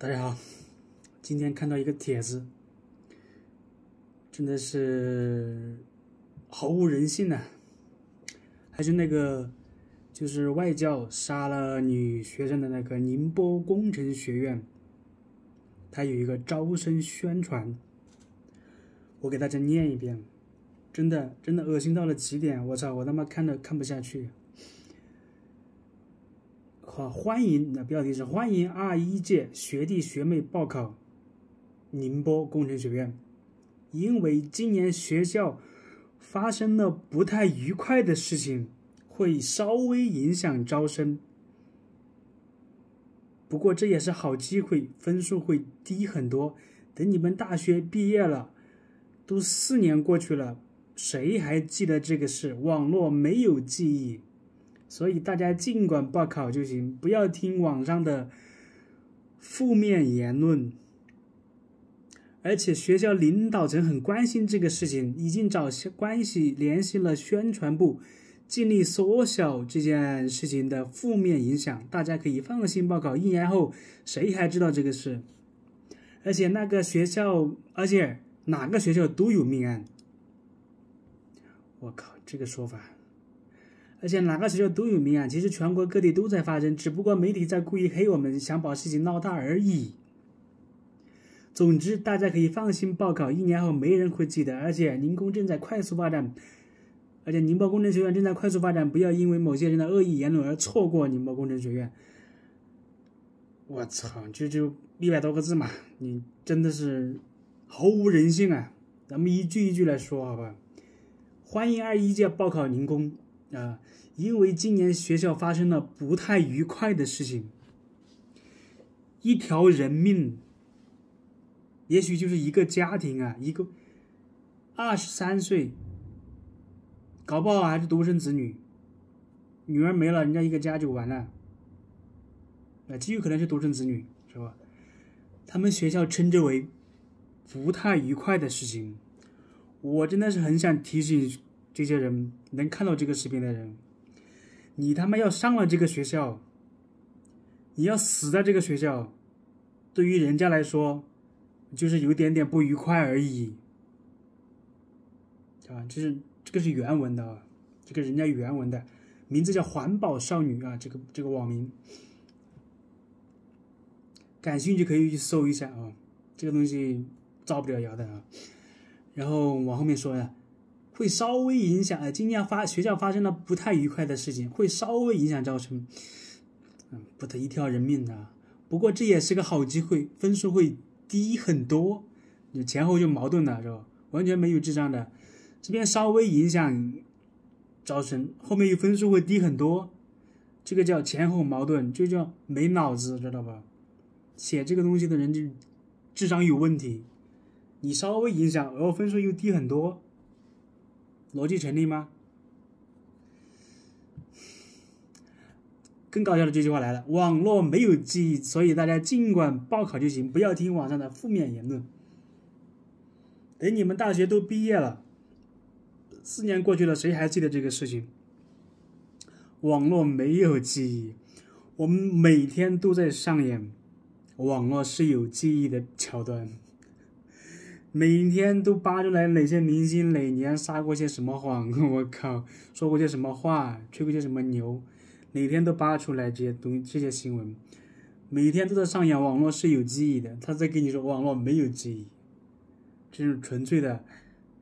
大家好，今天看到一个帖子，真的是毫无人性呐、还是那个，就是外教杀了女学生的那个宁波工程学院，它有一个招生宣传，我给大家念一遍，真的真的恶心到了极点，我操，我他妈看着看不下去。好，欢迎，那标题是欢迎二一届学弟学妹报考宁波工程学院，因为今年学校发生了不太愉快的事情，会稍微影响招生。不过这也是好机会，分数会低很多。等你们大学毕业了，都四年过去了，谁还记得这个事？网络没有记忆。所以大家尽管报考就行，不要听网上的负面言论。而且学校领导层很关心这个事情，已经找关系联系了宣传部，尽力缩小这件事情的负面影响。大家可以放心报考，一年后谁还知道这个事？而且那个学校，而且哪个学校都有命案。我靠，这个说法。而且哪个学校都有命案，其实全国各地都在发生，只不过媒体在故意黑我们，想把事情闹大而已。总之，大家可以放心报考，一年后没人会记得。而且宁工正在快速发展，而且宁波工程学院正在快速发展，不要因为某些人的恶意言论而错过宁波工程学院。我操，就就一百多个字嘛，你真的是毫无人性啊！咱们一句一句来说，好吧？欢迎二一届报考宁工。啊，因为今年学校发生了不太愉快的事情，一条人命，也许就是一个家庭啊，一个二十三岁，搞不好还是独生子女，女儿没了，人家一个家就完了，啊，极有可能是独生子女，是吧？他们学校称之为不太愉快的事情，我真的是很想提醒。这些人能看到这个视频的人，你他妈要上了这个学校，你要死在这个学校，对于人家来说，就是有点点不愉快而已，啊，这是这个是原文的啊，这个人家原文的名字叫环保少女啊，这个这个网名，感兴趣可以去搜一下啊，这个东西造不了谣的啊，然后往后面说呀。会稍微影响，呃，今年发学校发生了不太愉快的事情，会稍微影响招生，嗯，不得一条人命的。不过这也是个好机会，分数会低很多，你前后就矛盾了，是吧？完全没有智商的，这边稍微影响招生，后面又分数会低很多，这个叫前后矛盾，就叫没脑子，知道吧？写这个东西的人就智商有问题，你稍微影响，然后分数又低很多。逻辑成立吗？更搞笑的这句话来了：网络没有记忆，所以大家尽管报考就行，不要听网上的负面言论。等你们大学都毕业了，四年过去了，谁还记得这个事情？网络没有记忆，我们每天都在上演网络是有记忆的桥段。每天都扒出来哪些明星哪年撒过些什么谎，我靠，说过些什么话，吹过些什么牛，每天都扒出来这些东这些新闻，每天都在上演网络是有记忆的，他在跟你说网络没有记忆，这是纯粹的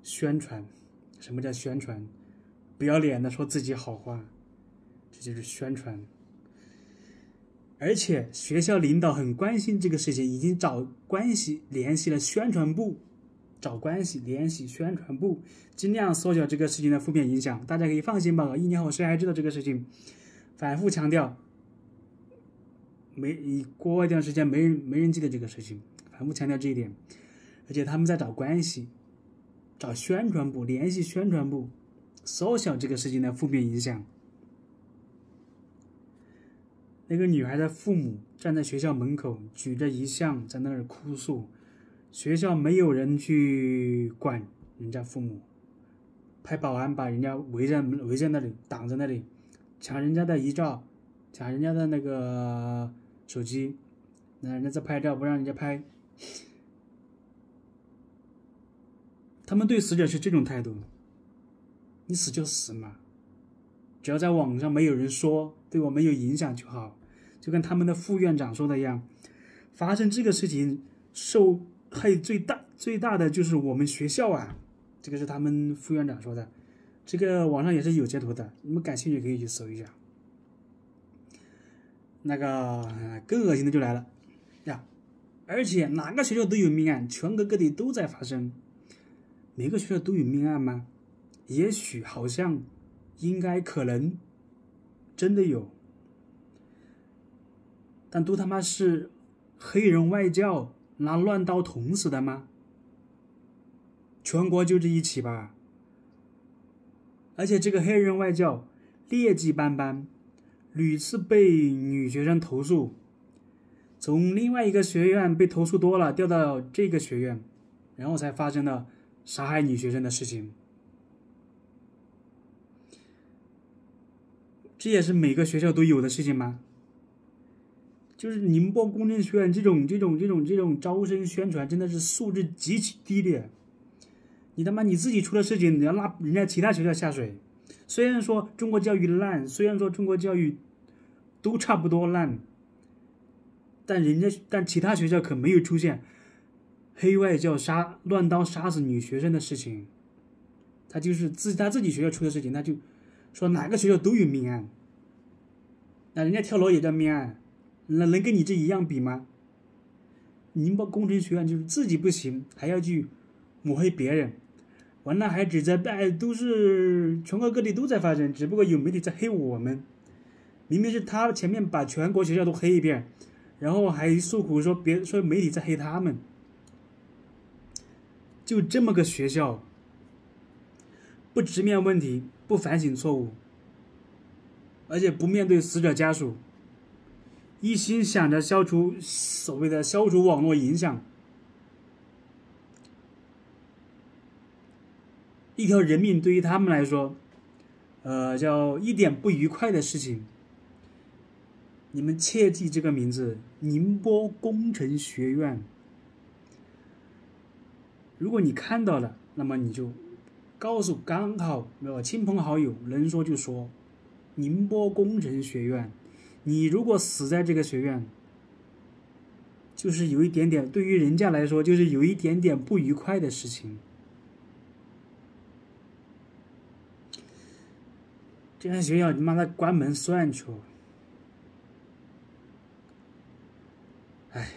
宣传。什么叫宣传？不要脸的说自己好话，这就是宣传。而且学校领导很关心这个事情，已经找关系联系了宣传部。找关系联系宣传部，尽量缩小这个事情的负面影响。大家可以放心吧，一年后谁还知道这个事情？反复强调，没过一段时间没人没人记得这个事情。反复强调这一点，而且他们在找关系，找宣传部联系宣传部，缩小这个事情的负面影响。那个女孩的父母站在学校门口，举着遗像在那儿哭诉。学校没有人去管人家父母，派保安把人家围在围在那里挡在那里，抢人家的遗照，抢人家的那个手机，那人家在拍照不让人家拍。他们对死者是这种态度，你死就死嘛，只要在网上没有人说，对我没有影响就好。就跟他们的副院长说的一样，发生这个事情受还有最大最大的就是我们学校啊，这个是他们副院长说的，这个网上也是有截图的，你们感兴趣可以去搜一下。那个更恶心的就来了呀，而且哪个学校都有命案，全国各地都在发生。每个学校都有命案吗？也许，好像，应该，可能，真的有，但都他妈是黑人外教拿乱刀捅死的吗？全国就这一起吧。而且这个黑人外教劣迹斑斑，屡次被女学生投诉，从另外一个学院被投诉多了，调到这个学院，然后才发生了。杀害女学生的事情，这也是每个学校都有的事情吗？就是宁波工程学院这种这种这种这种招生宣传，真的是素质极其低劣。你他妈你自己出了事情，你要拉人家其他学校下水。虽然说中国教育烂，虽然说中国教育都差不多烂，但人家但其他学校可没有出现。黑外教杀乱刀杀死女学生的事情，他就是自他自己学校出的事情，他就说哪个学校都有命案，那人家跳楼也叫命案，那能跟你这一样比吗？宁波工程学院就是自己不行，还要去抹黑别人，完了还指责哎都是全国各地都在发生，只不过有媒体在黑我们，明明是他前面把全国学校都黑一遍，然后还诉苦说别说媒体在黑他们。就这么个学校，不直面问题，不反省错误，而且不面对死者家属，一心想着消除所谓的消除网络影响，一条人命对于他们来说，呃，叫一点不愉快的事情。你们切记这个名字：宁波工程学院。如果你看到了，那么你就告诉刚好呃亲朋好友，能说就说。宁波工程学院，你如果死在这个学院，就是有一点点对于人家来说，就是有一点点不愉快的事情。这个学校你妈的关门算球。哎。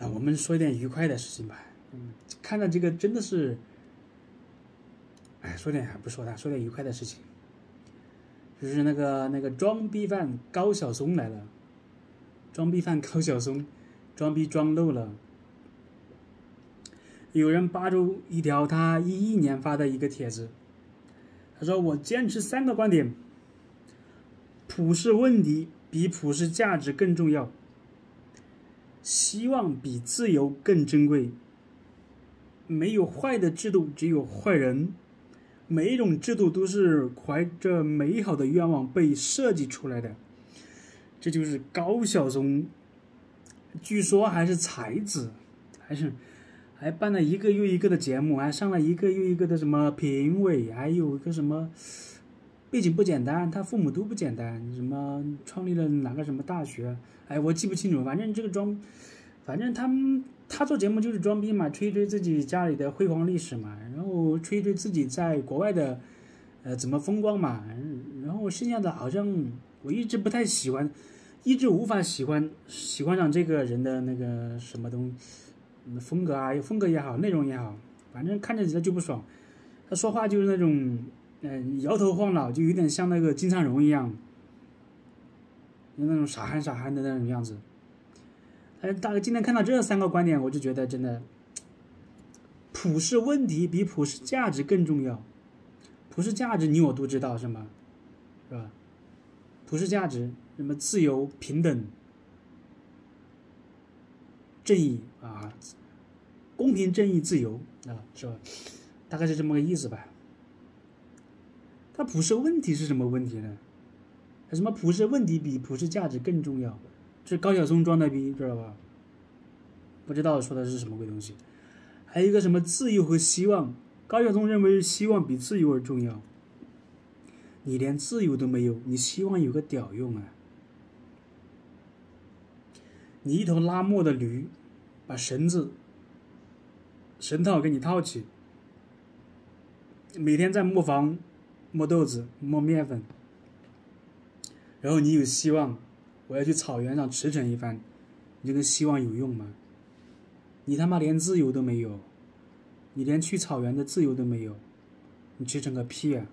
啊，我们说一点愉快的事情吧。嗯，看到这个真的是，哎，说点还不说他，说点愉快的事情。就是那个那个装逼犯高晓松来了，装逼犯高晓松，装逼装漏了。有人扒出一条他一一年发的一个帖子，他说：“我坚持三个观点，普世问题比普世价值更重要。”希望比自由更珍贵。没有坏的制度，只有坏人。每一种制度都是怀着美好的愿望被设计出来的。这就是高晓松，据说还是才子，还是还办了一个又一个的节目，还上了一个又一个的什么评委，还有一个什么背景不简单，他父母都不简单，什么创立了哪个什么大学。哎，我记不清楚，反正这个装，反正他们他做节目就是装逼嘛，吹一吹自己家里的辉煌历史嘛，然后吹一吹自己在国外的，呃，怎么风光嘛，然后剩下的好像我一直不太喜欢，一直无法喜欢喜欢上这个人的那个什么东，风格啊，风格也好，内容也好，反正看着起来就不爽，他说话就是那种，嗯，摇头晃脑，就有点像那个金灿荣一样。就那种傻憨傻憨的那种样子，大概今天看到这三个观点，我就觉得真的，普世问题比普世价值更重要。普世价值你我都知道是吗？是吧？普世价值什么自由、平等、正义啊，公平、正义、自由啊，是吧？大概是这么个意思吧。它普世问题是什么问题呢？什么普世问题比普世价值更重要？这高晓松装的逼，知道吧？不知道说的是什么鬼东西。还有一个什么自由和希望，高晓松认为希望比自由而重要。你连自由都没有，你希望有个屌用啊！你一头拉磨的驴，把绳子、绳套给你套起，每天在磨坊磨豆子、磨面粉，然后你有希望，我要去草原上驰骋一番，你这个希望有用吗？你他妈连自由都没有，你连去草原的自由都没有，你驰骋个屁啊！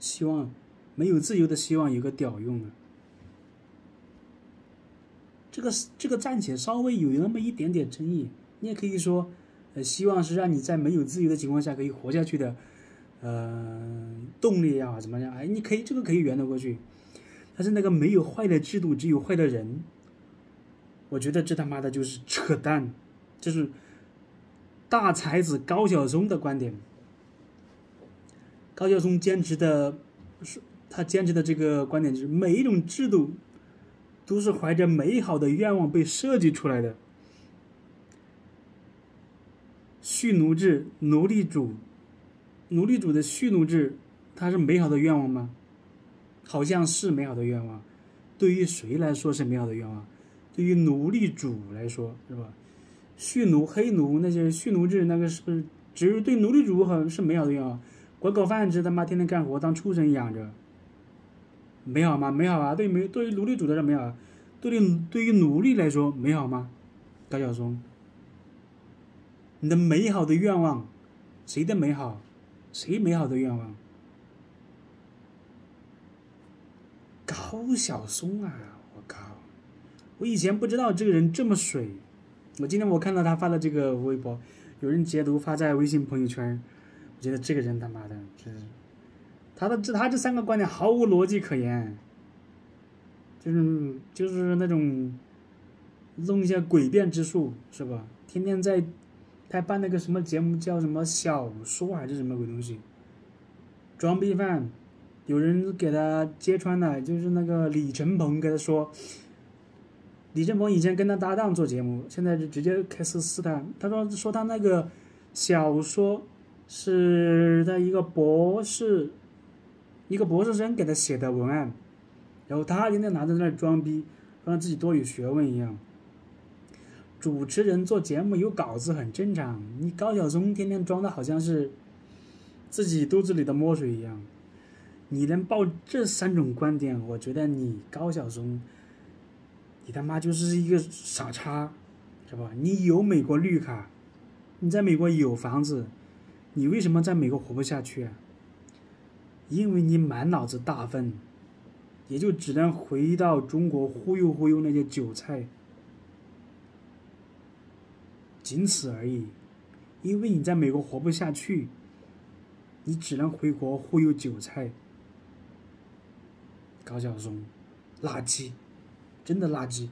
希望没有自由的希望有个屌用啊！这个这个暂且稍微有那么一点点争议，你也可以说，呃，希望是让你在没有自由的情况下可以活下去的，呃，动力呀，怎么样？哎，你可以这个可以圆得过去，但是那个没有坏的制度，只有坏的人，我觉得这他妈的就是扯淡，就是大才子高晓松的观点。高晓松坚持的是，他坚持的这个观点就是，每一种制度都是怀着美好的愿望被设计出来的。蓄奴制、奴隶主、奴隶主的蓄奴制，它是美好的愿望吗？好像是美好的愿望。对于谁来说是美好的愿望？对于奴隶主来说，是吧？蓄奴、黑奴那些蓄奴制，那个是不是只是对奴隶主好像是美好的愿望？管口饭吃，他妈天天干活当畜生养着，美好吗？美好啊！对没对于奴隶主来说美好，对于对于奴隶来说美好吗？高晓松，你的美好的愿望，谁的美好？谁美好的愿望？高晓松啊！我靠！我以前不知道这个人这么水，我今天我看到他发的这个微博，有人截图发在微信朋友圈。我觉得这个人他妈的，就是他的这他这三个观点毫无逻辑可言，就是就是那种弄一些诡辩之术是吧？天天在他办那个什么节目叫什么小说还是什么鬼东西？装逼犯，有人给他揭穿了，就是那个李承鹏给他说，李承鹏以前跟他搭档做节目，现在就直接开始试探，他说说他那个小说。是他一个博士，一个博士生给他写的文案，然后他天天拿在那儿装逼，让自己多有学问一样。主持人做节目有稿子很正常，你高晓松天天装的好像是自己肚子里的墨水一样，你能抱这三种观点，我觉得你高晓松，你他妈就是一个傻叉，是吧？你有美国绿卡，你在美国有房子。你为什么在美国活不下去啊？因为你满脑子大粪，也就只能回到中国忽悠忽悠那些韭菜，仅此而已。因为你在美国活不下去，你只能回国忽悠韭菜。高晓松，垃圾，真的垃圾。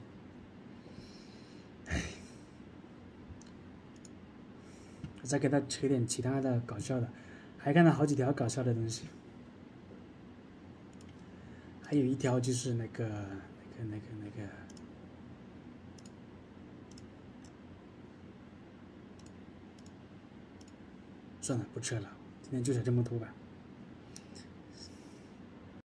我再给他扯点其他的搞笑的，还看到好几条搞笑的东西，还有一条就是那个那个那个那个，算了，不扯了，今天就扯这么多吧。